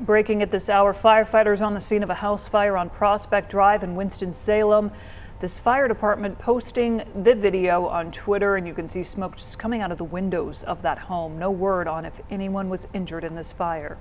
Breaking at this hour, firefighters on the scene of a house fire on Prospect Drive in Winston-Salem. This fire department posting the video on Twitter, and you can see smoke just coming out of the windows of that home. No word on if anyone was injured in this fire.